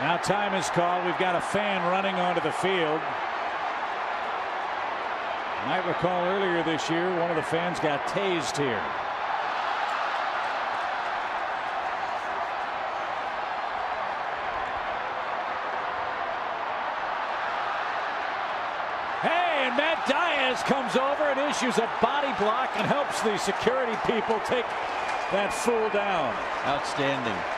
Now time is called. We've got a fan running onto the field. Might recall earlier this year one of the fans got tased here. Hey, and Matt Diaz comes over and issues a body block and helps the security people take that fool down. Outstanding.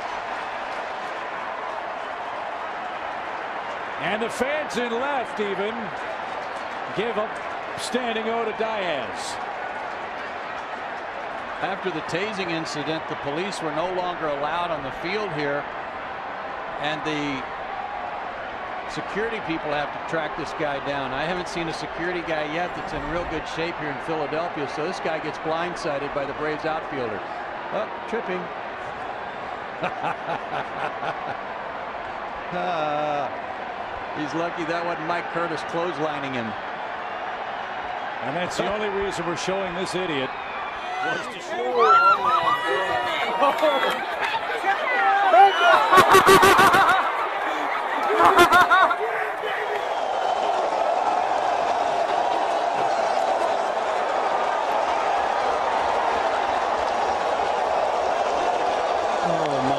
And the fans in left even give up standing O to Diaz. After the tasing incident, the police were no longer allowed on the field here. And the security people have to track this guy down. I haven't seen a security guy yet that's in real good shape here in Philadelphia. So this guy gets blindsided by the Braves outfielder. Oh, tripping. uh, He's lucky that wasn't Mike Curtis clotheslining him. And that's the only reason we're showing this idiot was to show. Oh my